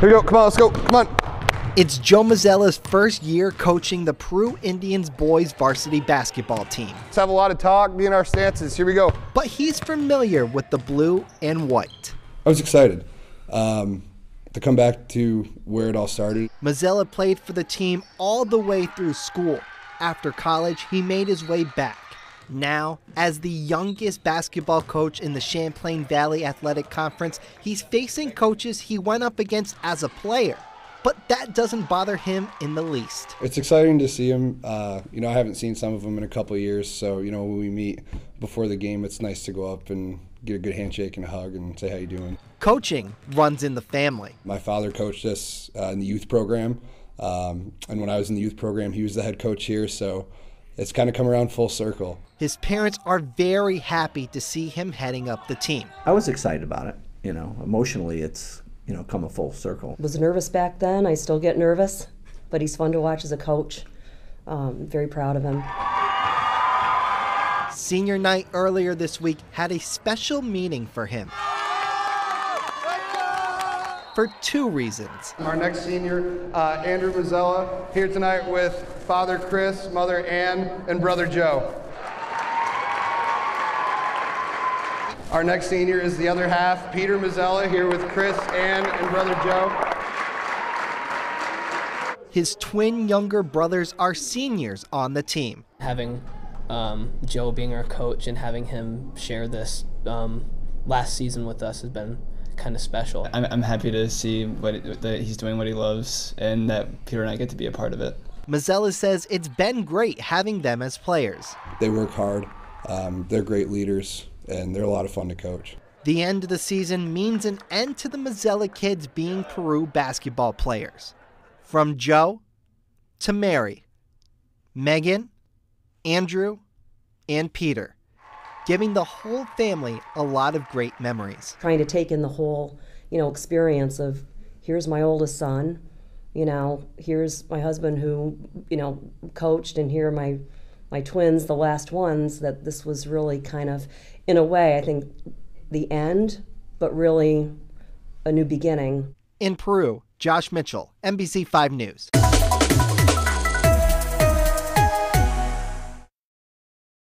Here we go. Come on, let's go. Come on. It's Joe Mazzella's first year coaching the Peru Indians boys varsity basketball team. Let's have a lot of talk, be in our stances. Here we go. But he's familiar with the blue and white. I was excited um, to come back to where it all started. Mazzella played for the team all the way through school. After college, he made his way back. Now, as the youngest basketball coach in the Champlain Valley Athletic Conference, he's facing coaches he went up against as a player but that doesn't bother him in the least. It's exciting to see him. Uh, you know, I haven't seen some of them in a couple years, so you know when we meet before the game, it's nice to go up and get a good handshake and a hug and say how you doing. Coaching runs in the family. My father coached us uh, in the youth program, um, and when I was in the youth program, he was the head coach here, so it's kind of come around full circle. His parents are very happy to see him heading up the team. I was excited about it. You know, emotionally, it's you know, come a full circle. Was nervous back then. I still get nervous, but he's fun to watch as a coach. Um, very proud of him. Senior night earlier this week had a special meaning for him. For two reasons. Our next senior, uh, Andrew Mazzella, here tonight with Father Chris, Mother Ann, and Brother Joe. Our next senior is the other half, Peter Mazzella, here with Chris, Ann, and brother Joe. His twin younger brothers are seniors on the team. Having um, Joe being our coach and having him share this um, last season with us has been kind of special. I'm, I'm happy to see what it, that he's doing what he loves and that Peter and I get to be a part of it. Mazzella says it's been great having them as players. They work hard. Um, they're great leaders and they're a lot of fun to coach. The end of the season means an end to the Mazzella kids being Peru basketball players. From Joe to Mary, Megan, Andrew, and Peter, giving the whole family a lot of great memories. Trying to take in the whole, you know, experience of here's my oldest son, you know, here's my husband who, you know, coached, and here are my my twins, the last ones, that this was really kind of, in a way, I think the end, but really a new beginning. In Peru, Josh Mitchell, NBC 5 News.